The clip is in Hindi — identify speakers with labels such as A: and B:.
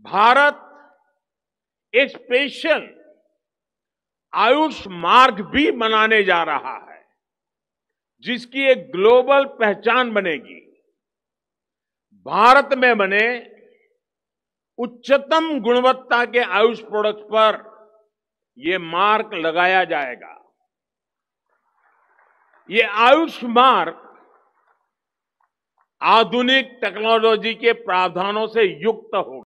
A: भारत एक स्पेशल आयुष मार्ग भी बनाने जा रहा है, जिसकी एक ग्लोबल पहचान बनेगी। भारत में बने उच्चतम गुणवत्ता के आयुष प्रोडक्ट पर यह मार्क लगाया जाएगा। ये आयुष मार्क आधुनिक टेक्नोलॉजी के प्रावधानों से युक्त होगा।